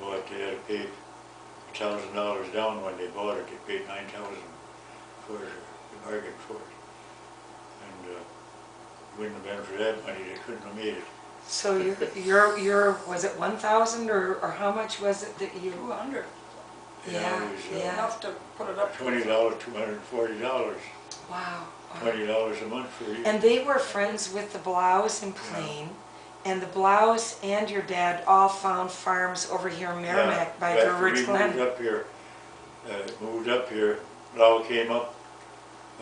bought, they had to pay a thousand dollars down when they bought it, they paid nine thousand for it, the bargain for it. And, uh, wouldn't have been for that money, they couldn't have made it. So your, your, your, was it one thousand or, or how much was it that you? Two hundred, Yeah, it was, uh, yeah. enough to put it up. to- Twenty dollars, two hundred and forty dollars, Wow. twenty dollars a month for you. And they were friends with the Blaus and Plain, and the Blaus and your dad all found farms over here in Merrimac by After Druridge we Glen. moved up here, uh, moved up here, Lau came up,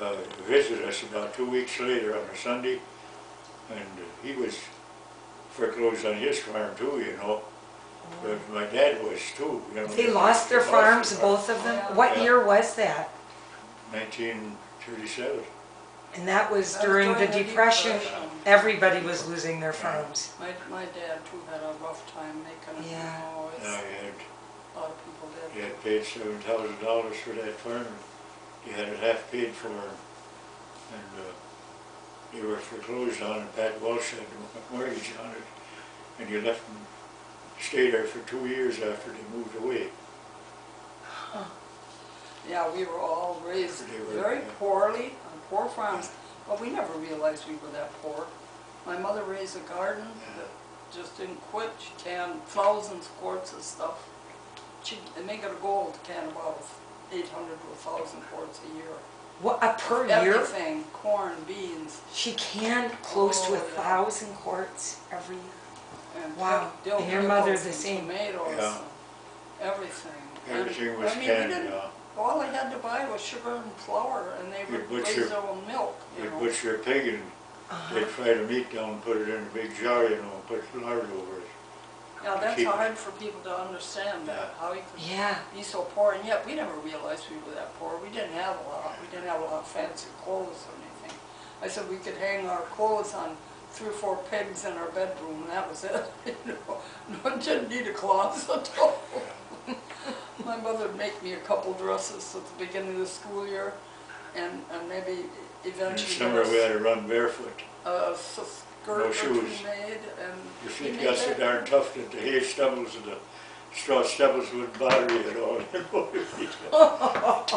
uh, to visit us about two weeks later on a Sunday, and he was foreclosed on his farm too, you know, but my dad was too, you know. They lost their He farms, both of them? What Yeah. year was that? Nineteen thirty-seven, And that was That was during the the Depression. Depression. Everybody was losing their farms. My, my dad too had a rough time making it, you Yeah. know, it's, now he had, a lot of people he did. had paid seven thousand dollars for that farm, he had it half paid for, and, uh, they were foreclosed on, and Pat Walsh had the mortgage on it, and he left them, stay there for two years after they moved away. Yeah, we were all raised They were, very yeah. poorly, on poor farms, but we never realized we were that poor. My mother raised a garden that just didn't quit, she canned thousands of quarts of stuff. She'd make it a goal to can about eight hundred to a thousand quarts a year. What, a per year? Everything, corn, beans, She canned close to a Oh, yeah. thousand quarts every year. and Wow. And your mother the same. Tomatoes, Yeah. everything. Everything was I mean, canned, didn't- uh, All they had to buy was sugar and flour, and they You'd would butcher- raise their own milk, you You'd know. butcher a pig and Uh-huh. they'd fry the meat down, and put it in a big jar, you know, and put lard over it. Yeah, that's keep it. hard for people to understand that, how you could Yeah, be so poor, and yet we never realized we were that poor. We didn't have a lot, we didn't have a lot of fancy clothes or anything. I said we could hang our clothes on three or four pegs in our bedroom, and that was it, you know. No, didn't need a closet at all. My mother would make me a couple dresses at the beginning of the school year, and, and maybe In the eventually summer, we had to run barefoot. a s- skirt No shoes. made, and. Your feet got so darn tough that the hay stubbles and the straw stubbles wouldn't bother you at all. You know, your feet got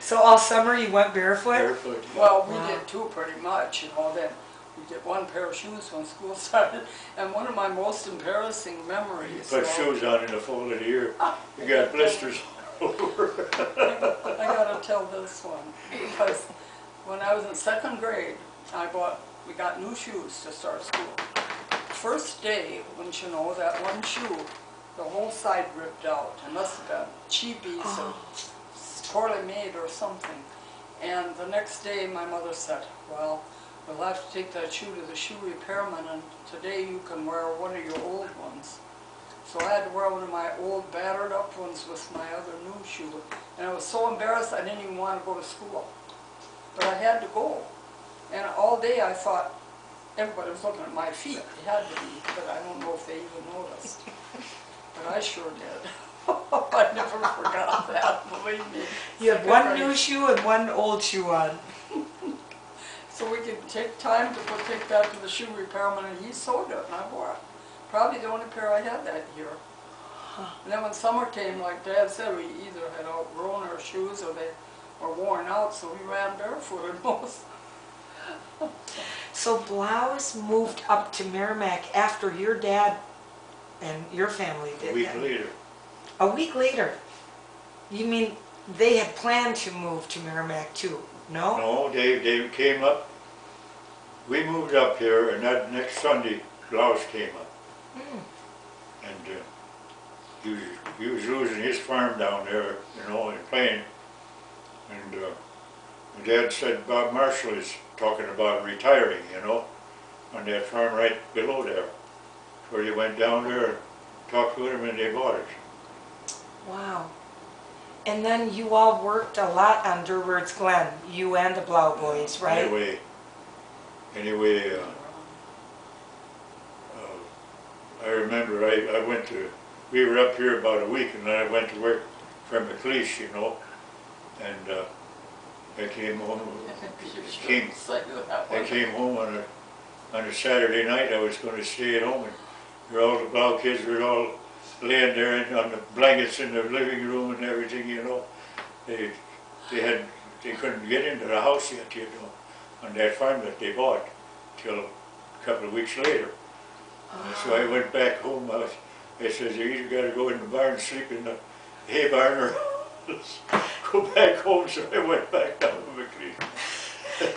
so all summer you went barefoot? Barefoot, yeah. Well, we Wow. did too, pretty much, you know, then we get one pair of shoes when school started, and one of my most embarrassing You memories. put well, shoes on in the fall of the year, you got blisters all over. I gotta tell this one, because when I was in second grade, I bought, we got new shoes to start school. First day, wouldn't you know, that one shoe, the whole side ripped out, it must have been cheapies or oh. poorly made or something. And the next day, my mother said, well, we'll have to take that shoe to the shoe repairman, and today you can wear one of your old ones. So I had to wear one of my old battered up ones with my other new shoe. And I was so embarrassed, I didn't even want to go to school. But I had to go. And all day I thought, everybody was looking at my feet. It had to be, but I don't know if they even noticed. But I sure did. I never forgot that, believe me. You have one new shoe and one old shoe on. So we could take time to put, take that to the shoe repairman, and he sewed it, and I wore it. Probably the only pair I had that year. And then when summer came, like Dad said, we either had outgrown our shoes or they were worn out, so we ran barefooted most. So Blaus moved up to Merrimac after your dad and your family did. A week that? later, A week later? You mean they had planned to move to Merrimac too? No? no, they, they came up, we moved up here, and that next Sunday, Klaus came up. Hmm. And, uh, he was, he was losing his farm down there, you know, in Plain. And, uh, my dad said Bob Marshall is talking about retiring, you know, on that farm right below there. So he went down there and talked with him and they bought it. Wow. And then you all worked a lot on Durward's Glen, you and the Blau boys, right? Anyway, anyway, uh, uh, I remember I, I went to, we were up here about a week and then I went to work for McLeish, you know, and, uh, I came home, Came- I came home on a, on a Saturday night, I was gonna stay at home and there all the Blau kids were all laying there on the blankets in the living room and everything, you know. They, they had, they couldn't get into the house yet, you know, on that farm that they bought till a couple of weeks later. And so I went back home, I was, I says, you either gotta go in the barn, and sleep in the hay barn, or go back home, so I went back down to McLean.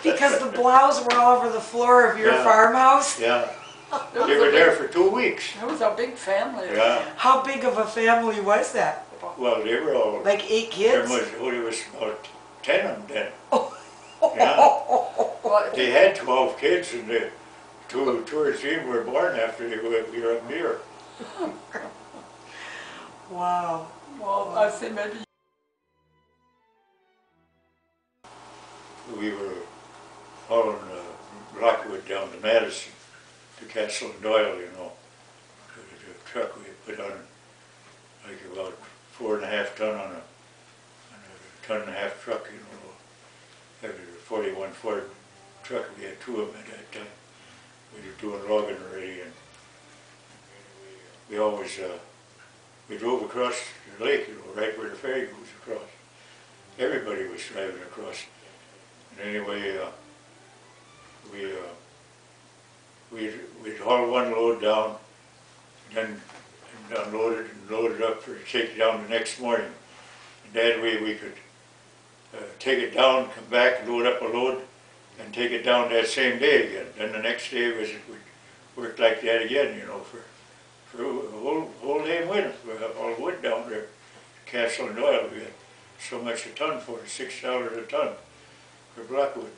Because the Blaus were all over the floor of your Yeah. farmhouse? Yeah, they a were there for two weeks. It was a big family. Yeah. How big of a family was that? Well, they were all, Like eight there kids? was, oh, there was about ten of them then. Oh. Yeah. Well, They had twelve kids and the two, two or three were born after they were, we were up here. Wow. well, I say maybe We were hauling uh, rockwood down to Madison, to Castle Doyle, you know. The truck we put on, like about four and a half ton on a, on a ton and a half truck, you know. Every forty-one Ford truck, we had two of them at that time. We were doing logging already and we always, uh, we drove across the lake, you know, right where the ferry goes across. Everybody was driving across. And anyway, uh, we, uh, we'd, we'd haul one load down, then unload it and load it up for, take it down the next morning. And that way we could, uh, take it down, come back, load up a load, and take it down that same day again. Then the next day was, it would work like that again, you know, for, for a whole, whole day winter, we have all wood down there. Castle and oil, we had so much a ton for it, six dollars a ton for Blackwood.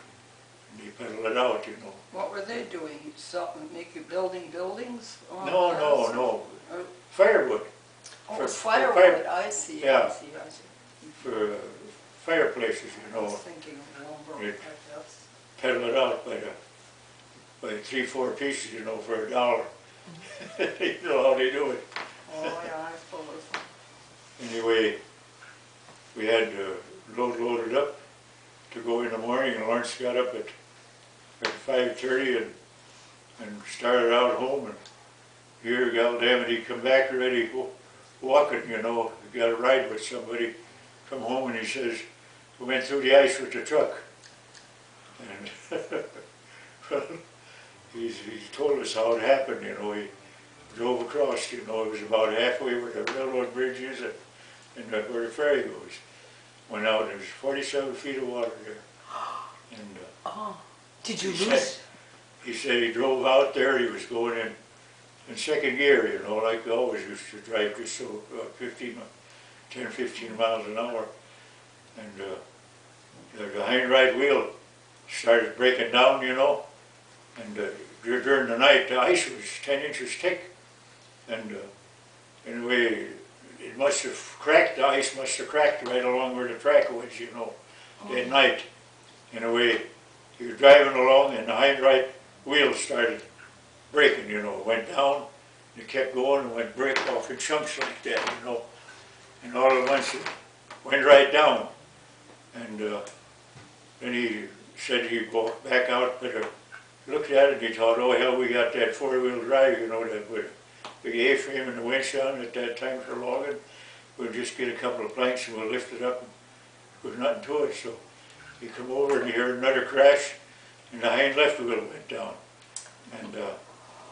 They peddle it out, you know. what were they doing? Something make you building buildings? on No, no, cars? no, Or- firewood Oh, For- for firewood, fire- I see, I Yeah. see, I see. for uh, fireplaces, you I was know. thinking of lumber. I guess. Peddle it out by the, by three, four pieces, you know, for a dollar. You know how they do it. Oh, yeah, I suppose. Anyway, we had to load loaded up to go in the morning, and Lawrence got up at, at five thirty and, and started out home, and here, goddamn it, he come back already walking, you know, he got a ride with somebody, come home and he says, we went through the ice with the truck. And, he's, he told us how it happened, you know, he drove across, you know, it was about halfway where the railroad bridge is and, and where the ferry goes. Went out, there was forty-seven feet of water there. And, uh, Oh. Did you He lose? said- he said he drove out there, he was going in, in second gear, you know, like we always used to drive just so, uh, 15, 10, 15 miles an hour. And, uh, the, the hind right wheel started breaking down, you know, and, uh, dur- during the night, the ice was ten inches thick. And, uh, anyway, it must have cracked, the ice must have cracked right along where the track was, you know, that night. Anyway, he was driving along and the hind right wheel started breaking, you know, went down, and it kept going and went break off in chunks like that, you know. And all at once it went right down. And uh, then he said he'd walk back out, but uh, looked at it and he thought, oh hell, we got that four-wheel drive, you know, that with big A-frame and the winch on at that time for logging. We'll just get a couple of planks and we'll lift it up. There was nothing to it, so he come over and he heard another crash and the hind left wheel went down. And uh,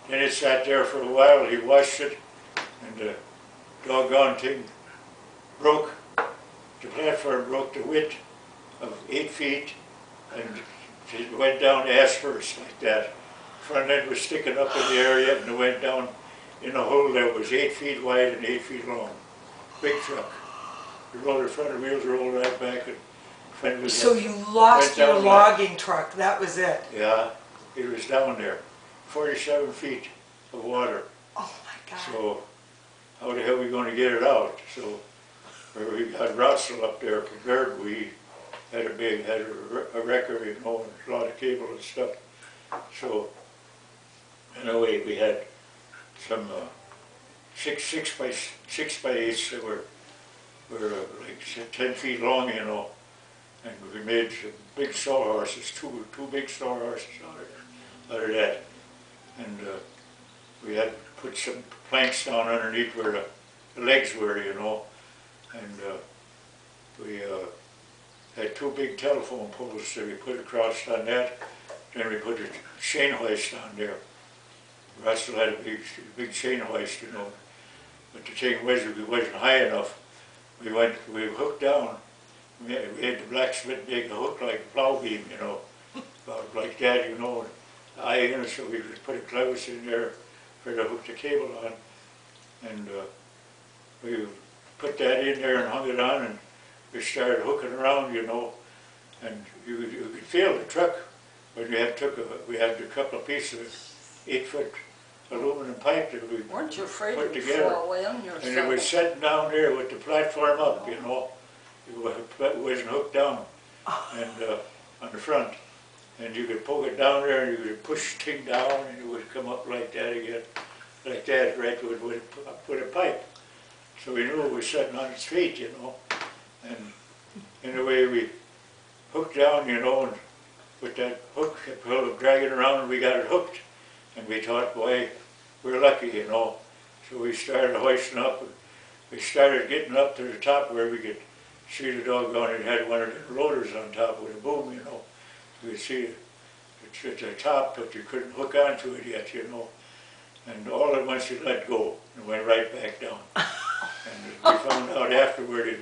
then it sat there for a while, he washed it, and the doggone thing broke. The platform broke the width of eight feet, and it went down ass first like that. Front end was sticking up in the area, and it went down in a hole that was eight feet wide and eight feet long. Big truck. The roller front wheels rolled right back, and So you lost your logging truck, that was it? yeah, it was down there, forty-seven feet of water. Oh my God. So how the hell are we gonna get it out? So we got Russell up there prepared, we had a big, had a a wrecker, you know, and a lot of cable and stuff. So in a way we had some uh, six, six by, six by eights that were, were uh, like ten feet long, you know. And we made some big sawhorses, two, two big sawhorses out of, out of that. And uh, we had put some planks down underneath where the the legs were, you know. And, uh, we, uh, had two big telephone poles that we put across on that. Then we put a chain hoist on there. Russell had a big, big chain hoist, you know. But the thing was, it wasn't high enough. We went, we hooked down. We had, we had the blacksmith make a hook like a plow beam, you know, about like that, you know. and I, in it, so we just put a clevis in there for to hook the cable on. And, uh, we put that in there and hung it on and we started hooking around, you know. And you, you could feel the truck when we had took a, we had a couple of pieces eight foot aluminum pipe that we Weren't you afraid Put you'd together. fall in and it was yourself? sitting down there with the platform up, you know. It wa- it wasn't hooked down and, uh, on the front. And you could poke it down there and you could push the thing down and it would come up like that again, like that, right with, with, with a pipe. So we knew it was sitting on its feet, you know. And anyway, we hooked down, you know, and with that hook, drag it around, and we got it hooked. And we thought, boy, we're lucky, you know. So we started hoisting up, and we started getting up to the top where we could see the doggone, it had one of the loaders on top with a boom, you know. You could see it it's at the top, but you couldn't hook onto it yet, you know. And all at once it let go and went right back down. And we found out afterward it,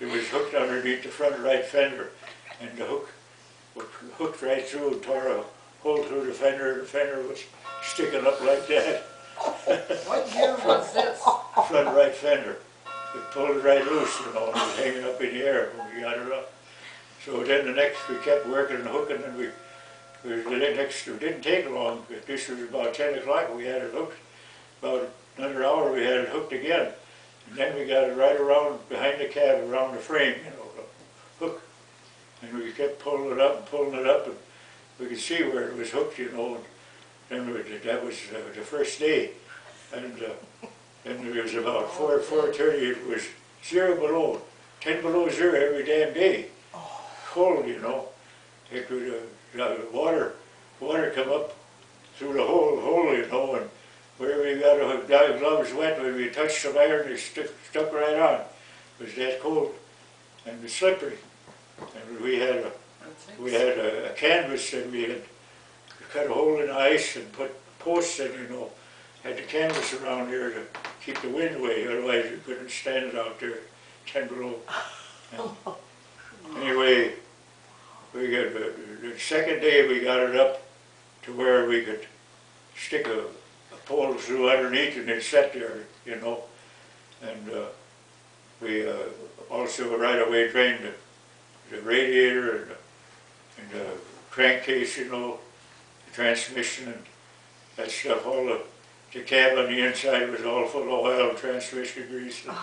it was hooked underneath the front right fender. And the hook, hook- hooked right through and tore a hole through the fender. The fender was sticking up like that, What year was this? front right fender. It pulled it right loose, you know, and it was hanging up in the air when we got it up. So then the next, we kept working and hooking and we, we, the next, it didn't take long. This was about ten o'clock, we had it hooked. About another hour, we had it hooked again. And then we got it right around, behind the cab, around the frame, you know, the hook. And we kept pulling it up and pulling it up and we could see where it was hooked, you know. And we- that was uh, the first day. And, uh, and it was about four, four thirty, it was zero below, ten below zero every damn day. Cold, you know. It would, uh, water, water come up through the whole hole, you know, and wherever you got a dog gloves wet, when we touched some iron, it stuck, stuck right on. It was that cold and slippery. And we had a, we had a, a canvas and we had cut a hole in the ice and put posts in, you know. Had the canvas around here to keep the wind away, otherwise you couldn't stand it out there, ten below. And Anyway, we got, the, the second day we got it up to where we could stick a, a pole through underneath and it sat there, you know. And, uh, we, uh, also right away drained the, the radiator and, the- and uh, the crankcase, you know, the transmission and that stuff, all the, the cab on the inside was all full of oil, transmission grease. and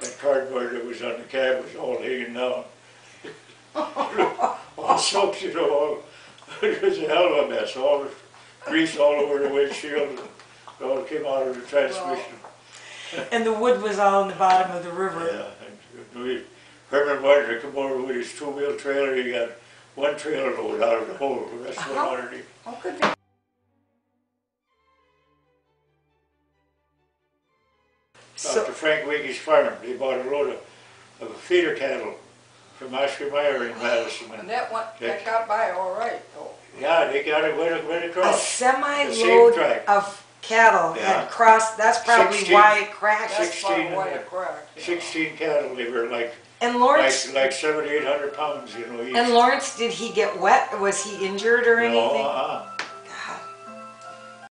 That cardboard that was on the cab was all hanging down. All soaked, you know, all, it was a hell of a mess, all the grease all over the windshield. It all came out of the transmission. And the wood was all in the bottom of the river. Yeah, and we, Herman wanted to come over with his two-wheel trailer, he got one trailer load out of the hole, the rest went Uh-huh. underneath. How could? So, Dr. Frank Wiggy's farm, they bought a load of, of feeder cattle from Oscar Mayer in Madison. And And that one, that got by all right, though. Yeah, they got it right, right a across. semi-load of cattle Yeah. had crossed, that's probably 16. why it crashed. That's 16 why and- it cracked. Sixteen cattle, they were like, And Lawrence, like, like seventy, eight hundred pounds, you know, each. and Lawrence, did he get wet? Was he injured or No, anything? uh-uh.